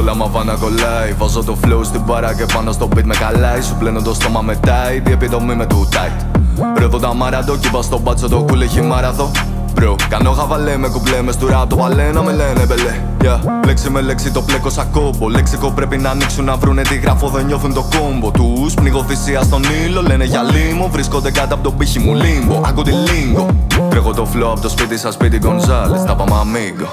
Όλα μα βάνα κολλάει. Βάζω το flow στην παρά και πάνω στο beat με καλάει. Σου πλένω το στόμα με tight. Η επιδομή με του tight. Ρεύω τα μαραντό, κύβα στο μπάτσο το κούλ έχει μάραθο. Bro, κάνω χαβαλέ με κουμπλέ μες στουρά το παλέ να με λένε μπελέ. Yeah. Λέξη με λέξη το πλέκω σαν κόμπο. Λέξικο πρέπει να ανοίξουν να βρούνε τι γράφω, δεν νιώθουν το κόμπο. Τους πνίγω θυσία στον ήλιο, λένε για λίμο. Βρίσκονται κάτω από τον πύχη μου λίμπο. Άκου τη λίγκο. Τρέχω το flow από το σπίτι σας σπίτι Γκονζάλε, τα πάμε αμίγκο.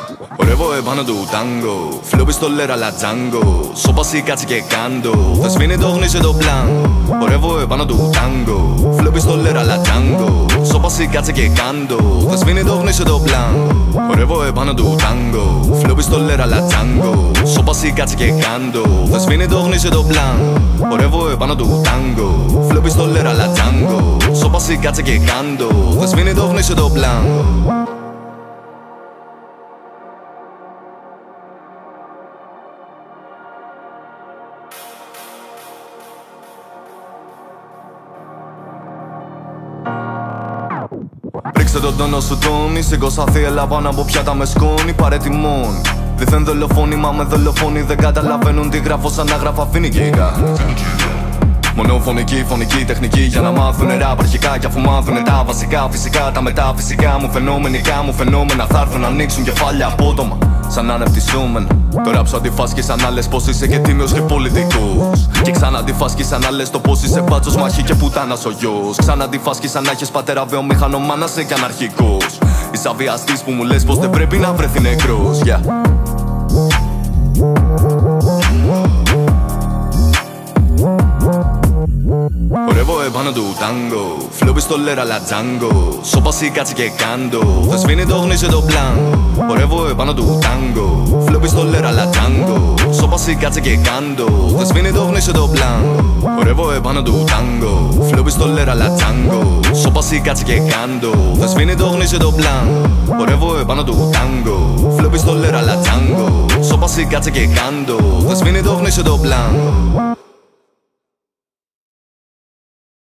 Ορεύω επάνω του τάγκο. Flow πιστολέρα λα τζάγκο. Σώπα κάτσε και κάντο. Θα σβήνει το γνήσιο το πλάνο. Ορεύω επάνω του τάγκο. Flow πιστολέρα λα τζάγκο. Σώπα κάτσε και κάντο. Θα σβήνει το γνήσιο το πλάνο. Ορεύω επάνω του τάγκο. Flow πιστολέρα λα τζάγκο. Σώπα κάτσε και κάντο. Θα σβήνει το γνήσιο το πλάνο. Ορεύω επάνω του τάγκο. Flow πιστολέρα λα τζάγκο. Σώπα κάτσε και κάντο. Θα σβήνει το γνήσιο το πλάνο. Ρίξε τον τόνο σου τόνι Σήκωσα θύελα πάνω από πιάτα με σκόνη Πάρε τιμόνι Δίθεν δολοφόνημα με δολοφόνοι Δεν καταλαβαίνουν τι γράφω σαν να γράφω αφήνει και η Μόνο φωνική, φωνική, τεχνική για να μάθουν ραπ αρχικά. Κι αφού μάθουν τα βασικά, φυσικά τα μεταφυσικά μου φαινόμενικά μου φαινόμενα θα έρθουν να ανοίξουν κεφάλια απότομα. Σαν να ανεπτυσσούμενα. Τώρα ψω αντιφάσκεις σαν να λε πως είσαι και τίμιος και πολιτικός. Και ξανά αντιφάσκει σαν να λε το πως είσαι μπάτσος μαχή και πουτάνας ο γιος. Ξανά αντιφάσκει σαν να έχεις πατέρα βιομηχανό, μάνα σε και αναρχικός. Είσαι αβιαστής που μου λες πως δεν πρέπει να βρεθεί νεκρός. Yeah. Ορεύω επάνω του τάγκο. Φλό πιστολέρα λα τζάγκο. Σώπα κάτσε και κάντο. Θα σβήνει το γνήσιο το πλάνο Ορεύω επάνω του τάγκο. Φλό πιστολέρα λα τζάγκο. Σώπα κάτσε και κάντο. Θα σβήνει το γνήσιο το πλάνο Ορεύω επάνω του τάγκο. Φλό πιστολέρα λα τζάγκο. Σώπα κάτσε και κάντο. Θα σβήνει το γνήσιο το πλάνο Ορεύω επάνω του τάγκο. Φλό πιστολέρα λα τζάγκο. Σώπα κάτσε και κάντο. Θα σβήνει το γνήσιο το πλάνο